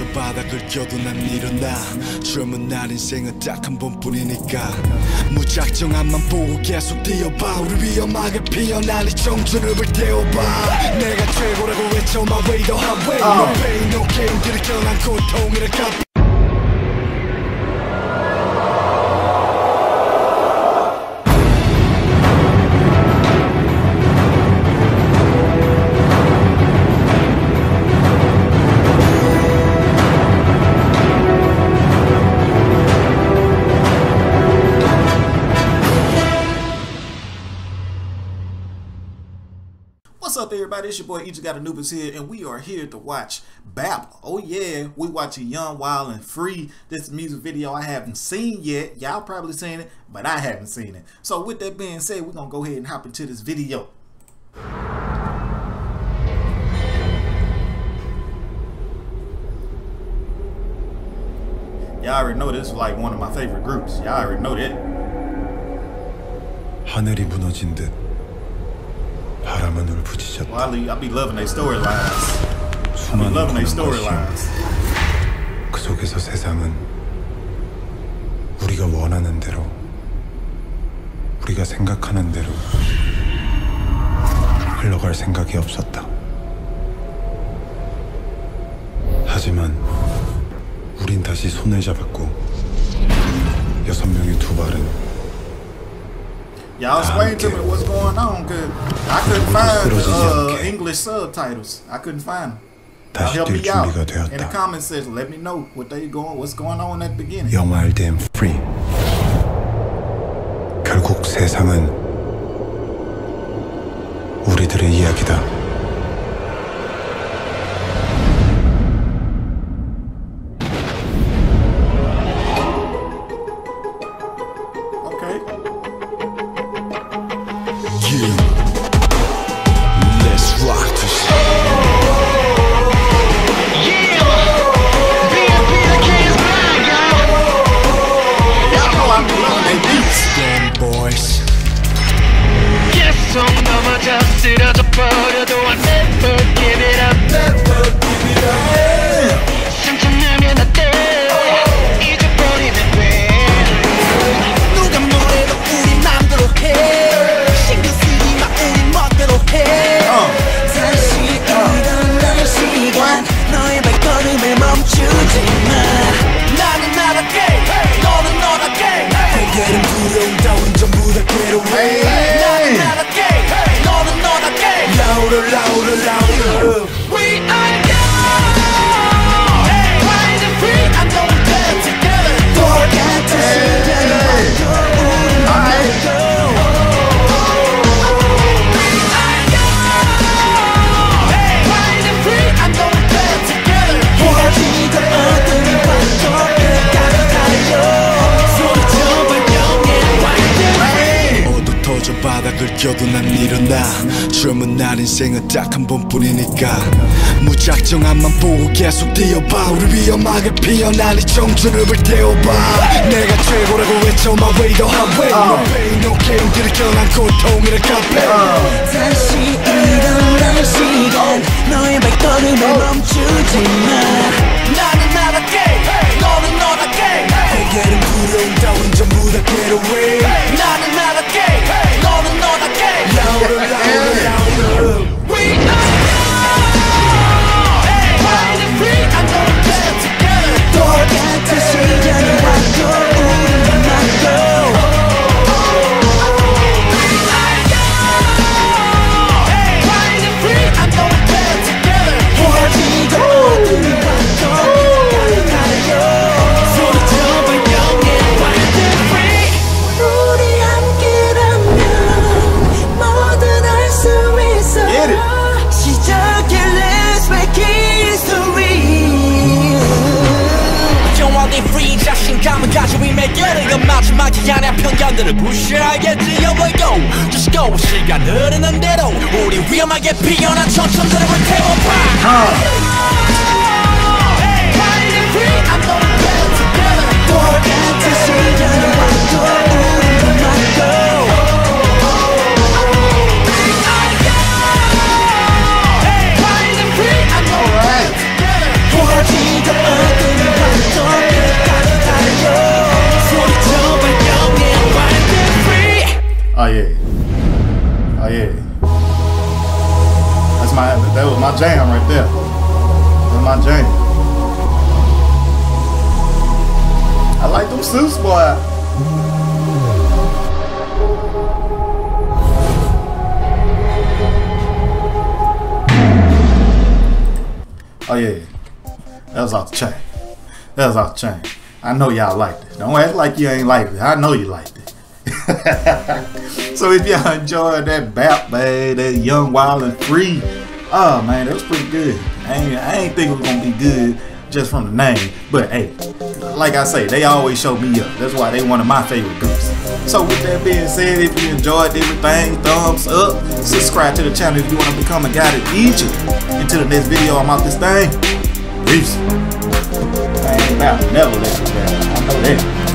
저 바닥을 껴도 난 일어나. 젊은 날 인생은 딱 한 번뿐이니까. 무작정 앞만 보고 계속 뛰어봐. 우리 위험하게 이 청춘을 태워봐. 내가 최고라고 외쳐 my way the highway No pain no gain 들이켜난 고통이라 갚 What's up, everybody? It's your boy Egypt God Anubis here, and we are here to watch "Bap." Oh, yeah, we watching Young, Wild, and Free. This music video I haven't seen yet. Y'all probably seen it, but I haven't seen it. So with that being said, we're going to go ahead and hop into this video. Y'all already know this is like one of my favorite groups. Y'all already know that. 하늘이 무너진 듯 바람은 울부짖었다 Well, I, be- loving their storylines. I be loving their storylines. 그 속에서 세상은 우리가 원하는 대로 우리가 생각하는 대로 흘러갈 생각이 없었다. 하지만 우린 다시 손을 잡았고 여섯 명의 두 발은 Y'all explain to me what's going on, cause I couldn't find the uh, English subtitles. I couldn't find them. Y'all 다시 help 뛸 me out 준비가 in the 되었다. comment section. Let me know what they going, what's going on at the beginning. 영알댐 프리 결국 세상은 우리들의 이야기다. 넘어져 쓰러져 버려도 I 터져 바닥을 껴도 난 일어나. 젊은 날 인생은 딱 한 번뿐이니까. 무작정 앞만 보고 계속 뛰어봐. 우리 위험하게 피어 난 이 청춘을 불태워봐. 내가 최고라고 외쳐 my way the highway No pain no gain 들이켜 난 고통이라 갚해 다시 일어날 시간. 너의 발걸음을 멈추지 마 자신감을 가지고 임해결을 그 마지막이 아니야 편견들을 무시하겠지 Here we go Just go 시간 흐르는 대로 우리 위험하게 피어난 천천들을 태워봐 that was my jam right there. That's my jam. I like them suits, boy. Oh yeah. That was off the chain. That was off the chain. I know y'all liked it. Don't act like you ain't liked it. I know you liked it. so if y'all enjoyed that bap, man, that young, wild, and free, oh man, that was pretty good. I ain't, I ain't think it was gonna be good just from the name, but hey, like I say, they always show me up. That's why they one of my favorite groups. So with that being said, if you enjoyed everything, thumbs up, subscribe to the channel if you want to become a guy to Egypt. Until the next video, I'm out this thing. Peace. I ain't about to never let you down. I know that.